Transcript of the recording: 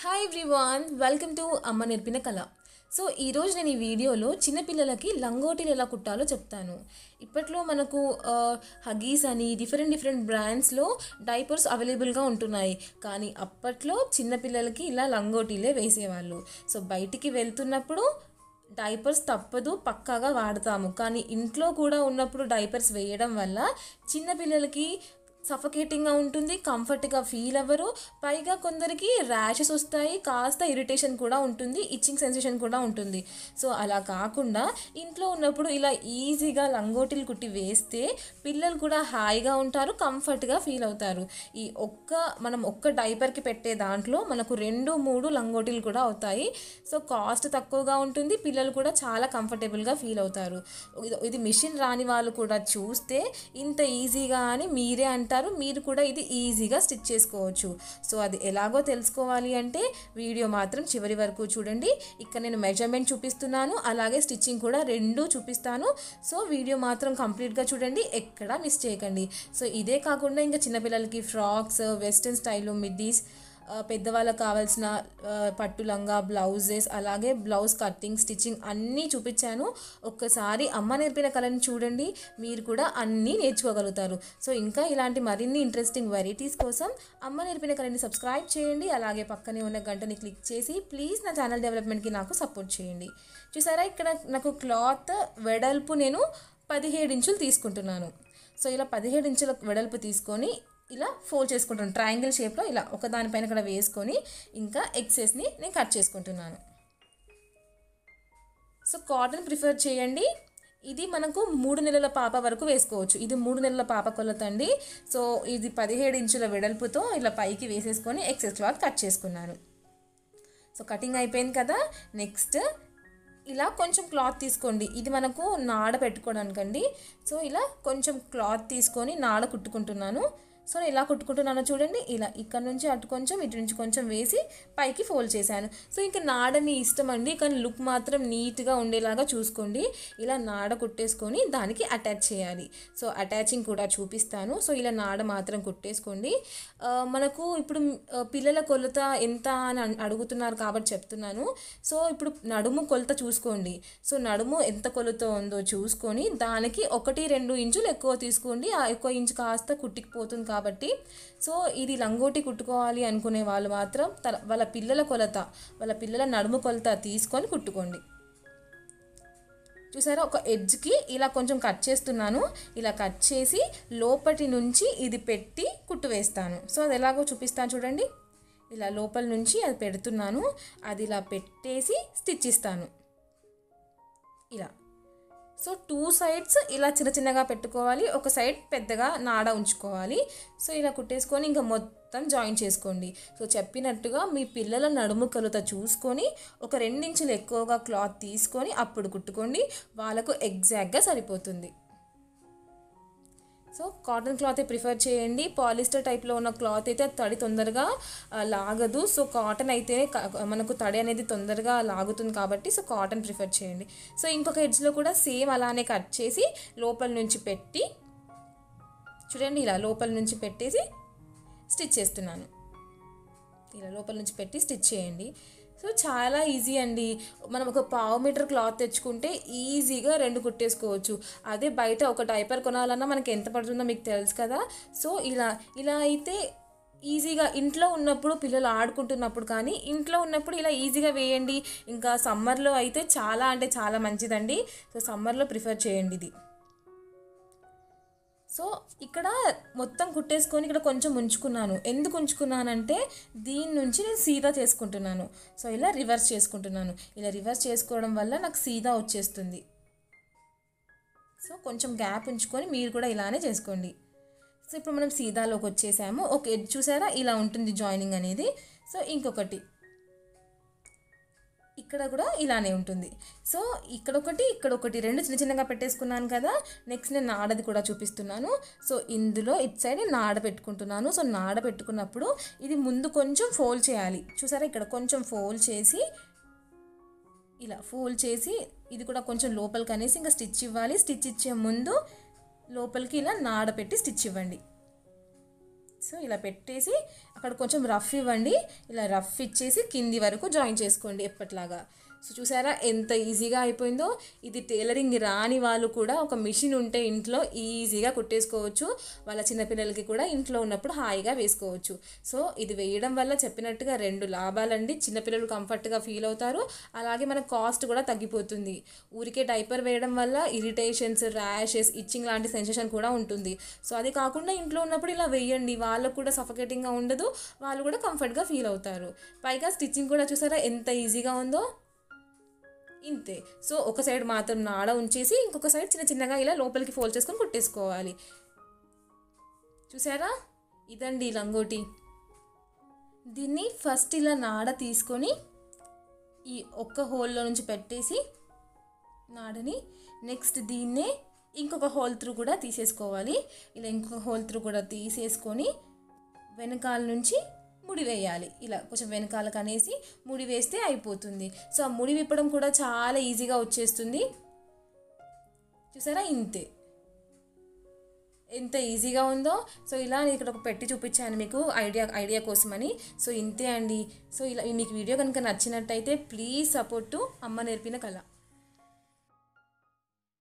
Hi everyone welcome to అమ్మ నేర్పిన కళ సో ఈరోజు నేను ఈ వీడియోలో చిన్నపిల్లలకి లంగోటీలు ఎలా కుట్టాలో చెప్తాను. ఇప్పట్లో మనకు హగీస్ అని డిఫరెంట్ డిఫరెంట్ బ్రాండ్స్లో డైపర్స్ అవైలబుల్గా ఉంటున్నాయి. కానీ అప్పట్లో చిన్నపిల్లలకి ఇలా లంగోటీలే వేసేవాళ్ళు. సో బయటికి వెళ్తున్నప్పుడు డైపర్స్ తప్పదు పక్కాగా వాడతాము. కానీ ఇంట్లో కూడా ఉన్నప్పుడు డైపర్స్ వేయడం వల్ల చిన్నపిల్లలకి సఫకేటింగ్గా ఉంటుంది కంఫర్ట్గా ఫీల్ అవ్వరు. పైగా కొందరికి ర్యాషెస్ వస్తాయి కాస్త ఇరిటేషన్ కూడా ఉంటుంది ఇచ్చింగ్ సెన్సేషన్ కూడా ఉంటుంది. సో అలా కాకుండా ఇంట్లో ఉన్నప్పుడు ఇలా ఈజీగా లంగోటీలు కుట్టి వేస్తే పిల్లలు కూడా హాయిగా ఉంటారు కంఫర్ట్గా ఫీల్ అవుతారు. ఈ ఒక్క మనం ఒక్క డైపర్కి పెట్టే దాంట్లో మనకు రెండు మూడు లంగోటీలు కూడా అవుతాయి. సో కాస్ట్ తక్కువగా ఉంటుంది పిల్లలు కూడా చాలా కంఫర్టబుల్గా ఫీల్ అవుతారు. ఇది- ఇది మిషన్ రాని వాళ్ళు కూడా చూస్తే ఇంత ఈజీగా అని మీరే అంటారు. మీరు కూడా ఇది ఈజీగా స్టిచ్ చేసుకోవచ్చు. సో అది ఎలాగో తెలుసుకోవాలి అంటే వీడియో మాత్రం చివరి వరకు చూడండి. ఇక్కడ నేను మెజర్మెంట్ చూపిస్తున్నాను అలాగే స్టిచ్చింగ్ కూడా రెండు చూపిస్తాను. సో వీడియో మాత్రం కంప్లీట్గా చూడండి ఎక్కడా మిస్ చేయకండి. సో ఇదే కాకుండా ఇంకా చిన్నపిల్లలకి ఫ్రాక్స్ వెస్ట్రన్ స్టైల్ మిడ్డీస్ పెద్దవాళ్ళకి కావాల్సిన పట్టు లంగా బ్లౌజెస్ అలాగే బ్లౌజ్ కట్టింగ్ స్టిచ్చింగ్ అన్నీ చూపించాను. ఒక్కసారి అమ్మ నేర్పిన కళని చూడండి మీరు కూడా అన్నీ నేర్చుకోగలుగుతారు. సో ఇంకా ఇలాంటి మరిన్ని ఇంట్రెస్టింగ్ వెరైటీస్ కోసం అమ్మ నేర్పిన కళని సబ్స్క్రైబ్ చేయండి. అలాగే పక్కనే ఉన్న గంటని క్లిక్ చేసి ప్లీజ్ నా ఛానల్ డెవలప్మెంట్కి నాకు సపోర్ట్ చేయండి. చూసారా? ఇక్కడ నాకు క్లాత్ వెడల్పు నేను పదిహేడు ఇంచులు తీసుకుంటున్నాను. సో ఇలా పదిహేడు ఇంచుల వెడల్పు తీసుకొని ఇలా ఫోల్డ్ చేసుకుంటాను. ట్రయాంగిల్ షేప్లో ఇలా ఒక దానిపైన ఇక్కడ వేసుకొని ఇంకా ఎక్సెస్ని నేను కట్ చేసుకుంటున్నాను. సో కాటన్ ప్రిఫర్ చేయండి. ఇది మనకు మూడు నెలల పాప వరకు వేసుకోవచ్చు. ఇది మూడు నెలల పాప కొలతండి. సో ఇది పదిహేడు ఇంచుల వెడల్పుతో ఇలా పైకి వేసేసుకొని ఎక్సెస్ క్లాత్ కట్ చేసుకున్నాను. సో కటింగ్ అయిపోయింది కదా. నెక్స్ట్ ఇలా కొంచెం క్లాత్ తీసుకోండి. ఇది మనకు నాడ పెట్టుకోవడానికండి. సో ఇలా కొంచెం క్లాత్ తీసుకొని నాడ కుట్టుకుంటున్నాను. సో నేను ఇలా కుట్టుకుంటున్నాను చూడండి ఇలా ఇక్కడ నుంచి అటు కొంచెం ఇటు నుంచి కొంచెం వేసి పైకి ఫోల్డ్ చేశాను. సో ఇంకా నాడ మీ ఇష్టం అండి కానీ లుక్ మాత్రం నీట్గా ఉండేలాగా చూసుకోండి. ఇలా నాడ కుట్టేసుకొని దానికి అటాచ్ చేయాలి. సో అటాచింగ్ కూడా చూపిస్తాను. సో ఇలా నాడ మాత్రం కుట్టేసుకోండి. మనకు ఇప్పుడు పిల్లల కొలత ఎంత అని అడుగుతున్నారు కాబట్టి చెప్తున్నాను. సో ఇప్పుడు నడుము కొలత చూసుకోండి. సో నడుము ఎంత కొలత ఉందో చూసుకొని దానికి ఒకటి రెండు ఇంచులు ఎక్కువ తీసుకోండి. ఆ ఎక్కువ ఇంచు కాస్త కుట్టికిపోతుంది కాబట్టి సో ఇది లంగోటి కుట్టుకోవాలి అనుకునే వాళ్ళు మాత్రం తల వాళ్ళ పిల్లల కొలత వాళ్ళ పిల్లల నడుము కొలత తీసుకొని కుట్టుకోండి. చూసారా? ఒక ఎడ్జ్కి ఇలా కొంచెం కట్ చేస్తున్నాను. ఇలా కట్ చేసి లోపటి నుంచి ఇది పెట్టి కుట్టు వేస్తాను. సో అది ఎలాగో చూపిస్తాను చూడండి. ఇలా లోపల నుంచి అది పెడుతున్నాను. అది ఇలా పెట్టేసి స్టిచ్ ఇస్తాను. ఇలా. సో టూ సైడ్స్ ఇలా చిన్న చిన్నగా పెట్టుకోవాలి ఒక సైడ్ పెద్దగా నాడ ఉంచుకోవాలి. సో ఇలా కుట్టేసుకొని ఇంకా మొత్తం జాయిన్ చేసుకోండి. సో చెప్పినట్టుగా మీ పిల్లల నడుము కలుత చూసుకొని ఒక రెండించులు ఎక్కువగా క్లాత్ తీసుకొని అప్పుడు కుట్టుకోండి. వాళ్ళకు ఎగ్జాక్ట్గా సరిపోతుంది. సో కాటన్ క్లాత్ ప్రిఫర్ చేయండి. పాలిస్టర్ టైప్లో ఉన్న క్లాత్ అయితే తడి తొందరగా లాగదు. సో కాటన్ అయితే మనకు తడి అనేది తొందరగా లాగుతుంది కాబట్టి సో కాటన్ ప్రిఫర్ చేయండి. సో ఇంకొక హెడ్స్లో కూడా సేమ్ అలానే కట్ చేసి లోపల నుంచి పెట్టి చూడండి ఇలా లోపల నుంచి పెట్టేసి స్టిచ్ చేస్తున్నాను. ఇలా లోపల నుంచి పెట్టి స్టిచ్ చేయండి. సో చాలా ఈజీ అండి. మనం ఒక పావు మీటర్ క్లాత్ తెచ్చుకుంటే ఈజీగా రెండు కుట్టేసుకోవచ్చు. అదే బయట ఒక డైపర్ కొనాలన్నా మనకి ఎంత పడుతుందో మీకు తెలుసు కదా. సో ఇలా ఇలా అయితే ఈజీగా ఇంట్లో ఉన్నప్పుడు పిల్లలు ఆడుకుంటున్నప్పుడు కానీ ఇంట్లో ఉన్నప్పుడు ఇలా ఈజీగా వేయండి. ఇంకా సమ్మర్లో అయితే చాలా అంటే చాలా మంచిదండి. సో సమ్మర్లో ప్రిఫర్ చేయండి ఇది. సో ఇక్కడ మొత్తం కుట్టేసుకొని ఇక్కడ కొంచెం ఉంచుకున్నాను. ఎందుకు ఉంచుకున్నానంటే దీని నుంచి నేను సీదా చేసుకుంటున్నాను. సో ఇలా రివర్స్ చేసుకుంటున్నాను. ఇలా రివర్స్ చేసుకోవడం వల్ల నాకు సీదా వచ్చేస్తుంది. సో కొంచెం గ్యాప్ ఉంచుకొని మీరు కూడా ఇలానే చేసుకోండి. సో ఇప్పుడు మనం సీదాలోకి వచ్చేసాము. ఓకే చూసారా? ఇలా ఉంటుంది జాయినింగ్ అనేది. సో ఇంకొకటి. ఇక్కడ కూడా ఇలానే ఉంటుంది. సో ఇక్కడ ఒకటి ఇక్కడ ఒకటి రెండు చిన్న చిన్నగా పెట్టేసుకున్నాను కదా. నెక్స్ట్ నేను నాడది కూడా చూపిస్తున్నాను. సో ఇందులో ఇటు సైడ్ నాడ పెట్టుకుంటున్నాను. సో నాడ పెట్టుకున్నప్పుడు ఇది ముందు కొంచెం ఫోల్డ్ చేయాలి. చూసారా? ఇక్కడ కొంచెం ఫోల్డ్ చేసి ఇలా ఫోల్డ్ చేసి ఇది కూడా కొంచెం లోపలికి అనేసి ఇంకా స్టిచ్ ఇవ్వాలి. స్టిచ్ ఇచ్చే ముందు లోపలికి ఇలా నాడ పెట్టి స్టిచ్ ఇవ్వండి. సో ఇలా పెట్టేసి అక్కడ కొంచెం రఫ్ ఇవ్వండి. ఇలా రఫ్ ఇచ్చేసి కింది వరకు జాయిన్ చేసుకోండి ఎప్పట్లాగా. సో చూసారా ఎంత ఈజీగా అయిపోయిందో? ఇది టైలరింగ్ రాని వాళ్ళు కూడా ఒక మిషన్ ఉంటే ఇంట్లో ఈజీగా కుట్టేసుకోవచ్చు. వాళ్ళ చిన్నపిల్లలకి కూడా ఇంట్లో ఉన్నప్పుడు హాయిగా వేసుకోవచ్చు. సో ఇది వేయడం వల్ల చెప్పినట్టుగా రెండు లాభాలండి. చిన్నపిల్లలు కంఫర్ట్గా ఫీల్ అవుతారు. అలాగే మన కాస్ట్ కూడా తగ్గిపోతుంది. ఊరికే డైపర్ వేయడం వల్ల ఇరిటేషన్స్ ర్యాషెస్ ఇచ్చింగ్ లాంటి సెన్సేషన్ కూడా ఉంటుంది. సో అది కాకుండా ఇంట్లో ఉన్నప్పుడు ఇలా వేయండి. వాళ్ళకు కూడా సఫకేటింగ్గా ఉండదు. వాళ్ళు కూడా కంఫర్ట్గా ఫీల్ అవుతారు. పైగా స్టిచ్చింగ్ కూడా చూసారా ఎంత ఈజీగా ఉందో? ఇంతే. సో ఒక సైడ్ మాత్రం నాడ ఉంచేసి ఇంకొక సైడ్ చిన్న చిన్నగా ఇలా లోపలికి ఫోల్డ్ చేసుకొని కుట్టేసుకోవాలి. చూసారా? ఇదండి లంగోటి. దీన్ని ఫస్ట్ ఇలా నాడ తీసుకొని ఈ ఒక్క హోల్లో నుంచి పెట్టేసి నాడని నెక్స్ట్ దీన్నే ఇంకొక హోల్ త్రూ కూడా తీసేసుకోవాలి. ఇలా ఇంకొక హోల్ త్రూ కూడా తీసేసుకొని వెనకాల నుంచి ముడి వేయాలి. ఇలా కొంచెం వెనకాలకు అనేసి ముడి వేస్తే అయిపోతుంది. సో ఆ ముడి విప్పడం కూడా చాలా ఈజీగా వచ్చేస్తుంది. చూసారా? ఇంతే. ఎంత ఈజీగా ఉందో. సో ఇలా నేను ఇక్కడ ఒక పెట్టి చూపించాను మీకు ఐడియా ఐడియా కోసమని. సో ఇంతే అండి. సో ఇలా మీకు వీడియో కనుక నచ్చినట్టయితే ప్లీజ్ సపోర్ట్ టు అమ్మ నేర్పిన కళ.